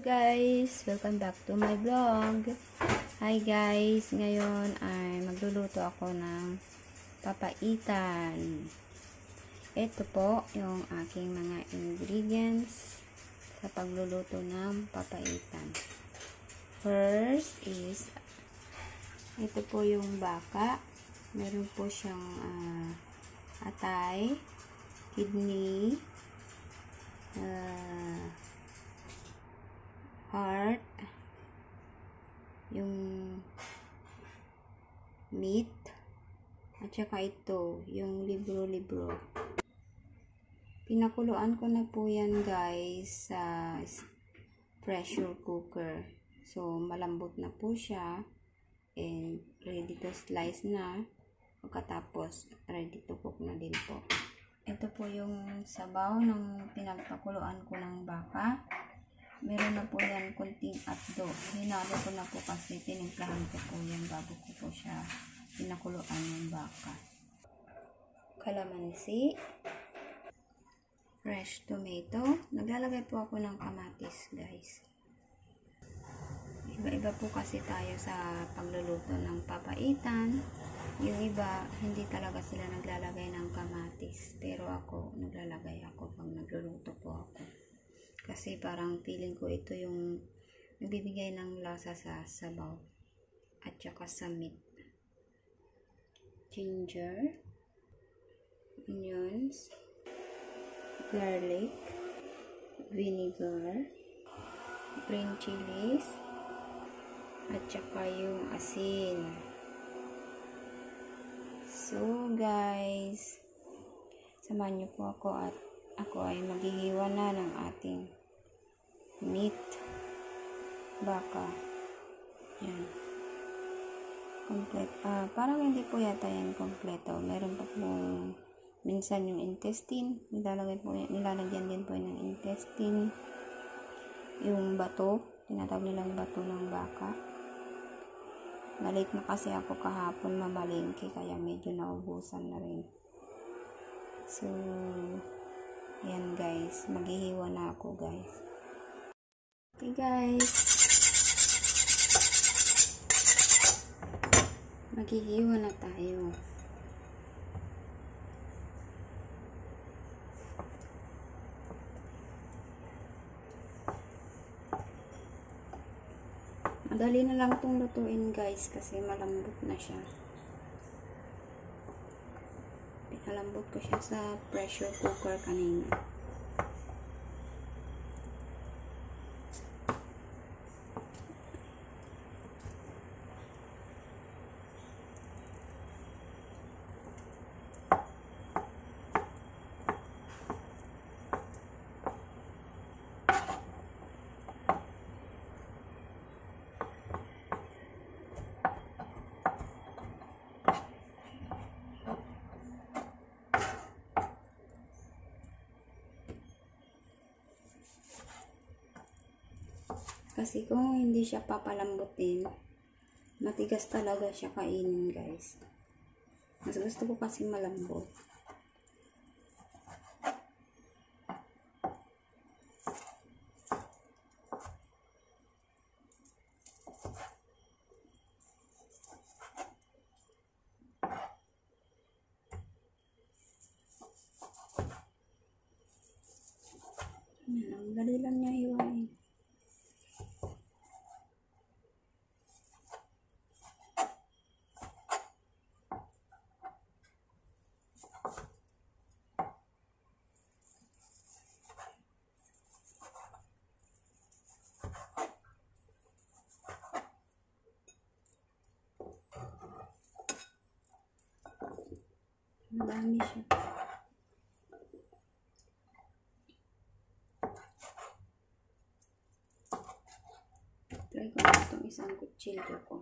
Guys! Welcome back to my vlog. Hi guys! Ngayon ay magluluto ako ng papaitan. Ito po yung aking mga ingredients sa pagluluto ng papaitan. First is ito po yung baka. Meron po siyang ah, atay, kidney, ah, heart, yung meat, at saka ito, yung libro-libro. Pinakuluan ko na po yan guys sa pressure cooker. So, malambot na po siya and ready to slice na. Pagkatapos, ready to cook na din po. Ito po yung sabaw ng pinagpakuluan ko ng baka. Meron na po yan kunting atdo. Hinalo ko na po kasi tinimplahan ko po yan bago ko po siya pinakuluan ng baka. Kalamansi. Fresh tomato. Naglalagay po ako ng kamatis guys. Iba-iba po kasi tayo sa pagluluto ng papaitan. Yung iba, hindi talaga sila naglalagay ng kamatis. Pero ako, naglalagay ako pag nagluluto po ako. Kasi parang feeling ko ito yung nagbibigay ng lasa sa sabaw. At saka sa meat. Ginger. Onions. Garlic. Vinegar. Green chilies. At saka yung asin. So, guys, samahan niyo po ako at ako ay maghihiwa na ng ating meat baka. Yan. Complete. Ah, parang hindi po yata yan kompleto. Meron pa pong minsan yung intestine. Nilalagay po, nilalagyan din po ng intestine. Yung bato. Tinatawag nilang bato ng baka. Nalit na kasi ako kahapon mamalingki kaya medyo naubusan na rin. So, yan guys. Maghihiwa na ako guys. Okay guys. Maghihiwa na tayo. Madali na lang itong lutuin guys kasi malambot na siya. Pinalambot ko siya sa pressure cooker kanina. Kasi kung hindi siya papalambutin, matigas talaga siya kainin guys. Mas gusto ko kasi malambot. Yan, ang dali lang niya hiwain. Madami siya. Try ko itong isang kutsilyo ko.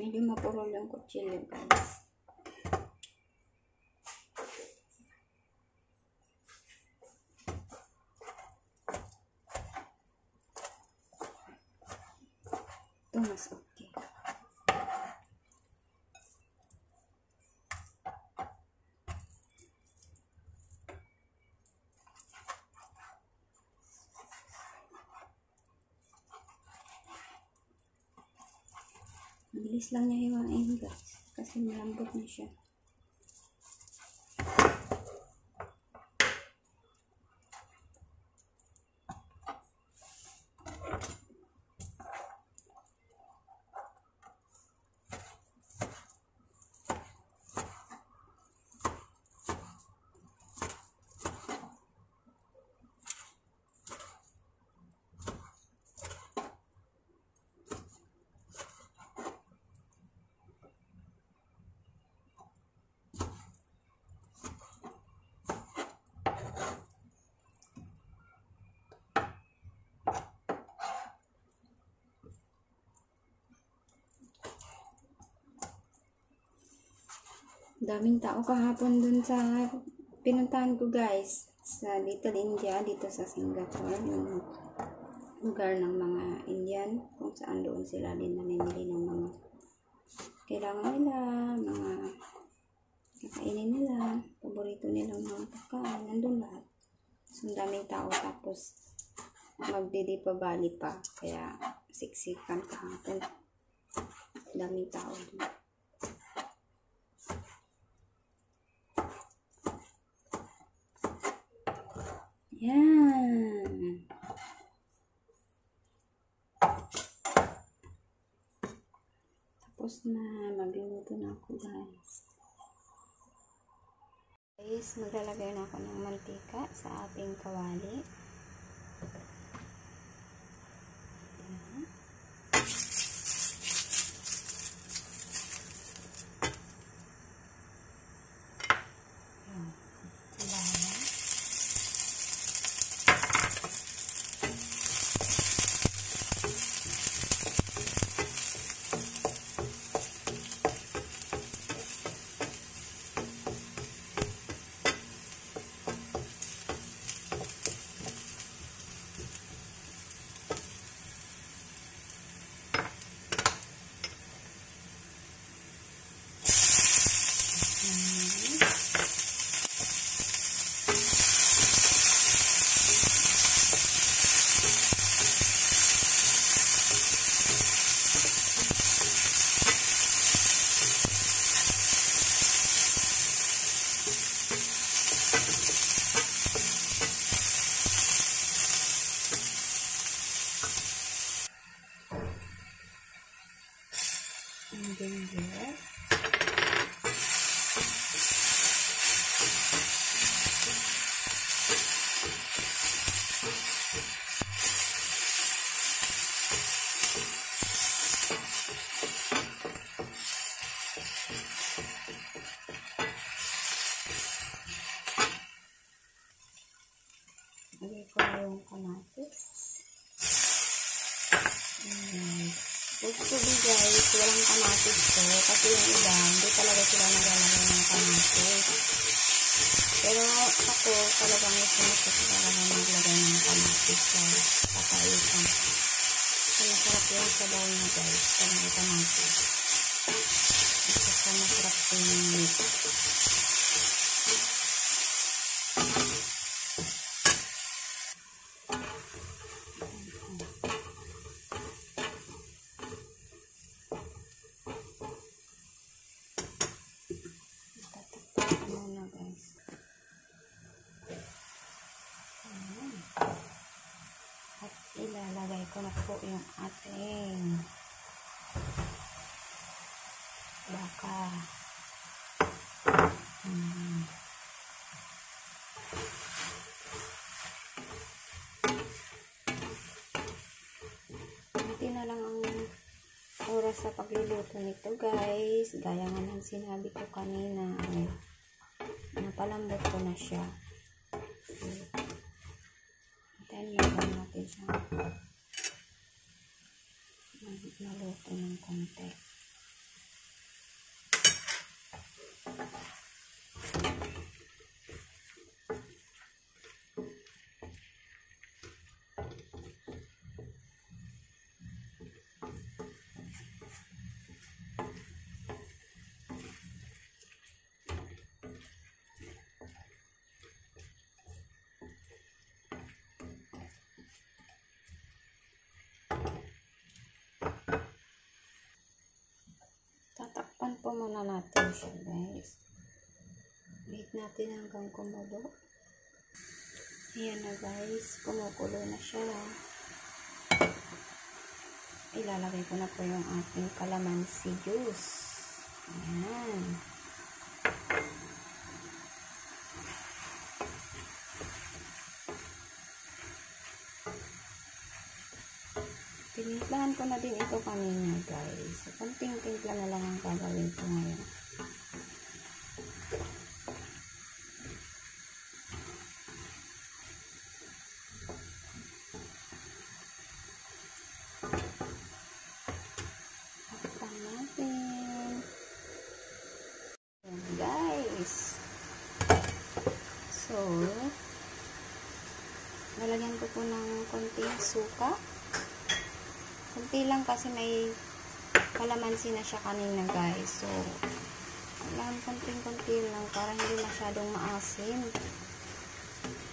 Medyo mapurol yung kutsilyo guys. Ito mas okay. Mabilis lang niya hiwain guys. Kasi malambot na siya. Daming tao kahapon dun sa pinuntahan ko guys. Sa Little India dito sa Singapore yung lugar ng mga Indian kung saan doon sila din namimili ng mga kailangan nila mga kakainin nila paborito nilang mga pagkain nandun lahat. So daming tao tapos magdidi pa bali pa kaya siksikan kahapon. Daming tao dun. Yan. Tapos na. Magluluto na ako guys. Guys, maglalagay na ako ng mantika sa ating kawali. Yan. Yan. Bawang. And here. Lagay ko yung kamatis. Ayan. Usually guys, walang kamatis to. Kasi yung iba, hindi talaga sila naglalagay ng kamatis. Pero ako, talagang gusto ko talaga maglagay ng kamatis sa kakaitan. Kasi masarap yung sabaw niya guys, pag may kamatis. At saka masarap yung meat. Tatakpan ko muna guys. Ayan. At ilalagay ko na po yung ating baka. Hmm. Kunti na lang ang oras sa pagluluto nito guys. Gaya nga ng sinabi ko kanina. Ay, napalambot ko na siya. Then, lagyan natin siya. Maluto ng konti. Po muna natin siya, guys. Wait natin hanggang kumulo. Ayan na, guys. Kumukulo na siya. Ilalagay ko na po yung ating calamansi juice. Ayan. Tinimplahan ko na din ito kanina guys. So, konting timpla na lang ang gagawin ko ngayon. So, lalagyan ko po ng konting suka. Kunti lang kasi may kalamansi na siya kanina guys. So, kailangan konting-konti lang para hindi masyadong maasim.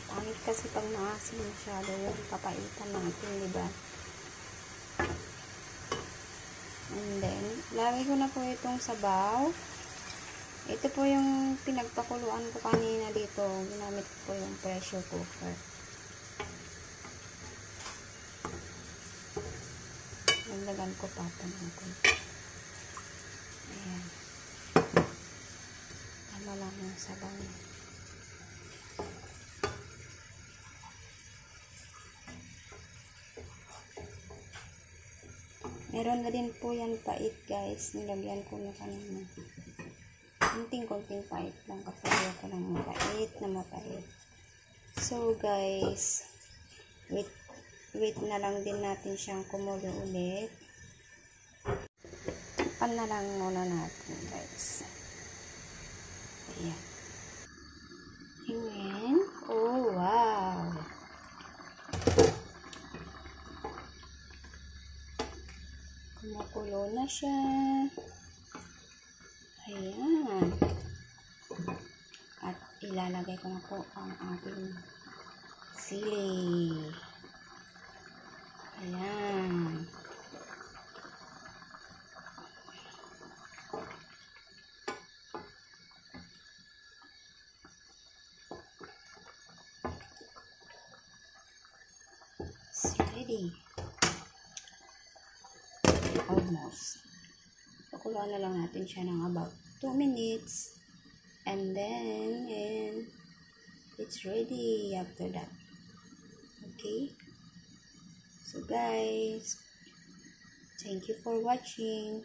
Pangit kasi pag maasim masyado yung papaitan natin, di ba? And then, lagay ko na po itong sabaw. Ito po yung pinagpakuluan ko kanina dito. Ginamit ko po yung pressure cooker. Naglagan ko pa ito ng konti. Ayan. Tama lang yung sabaw. Meron na din po yan pait guys. Nilagyan ko na kanina. Kunting-kunting pait lang kasi ayoko lang mapait na mapait. So guys, wait wait na lang din natin siyang kumulo ulit. Pan na lang muna natin guys. Ayan. Ayan. Oh, wow. Kumukulo na siya. Ayan. At ilalagay ko na po ang ating sili. Ayan. It's ready. Almost. Pakuluan na lang natin siya ng about 2 minutes. And then, and it's ready after that. So guys, thank you for watching.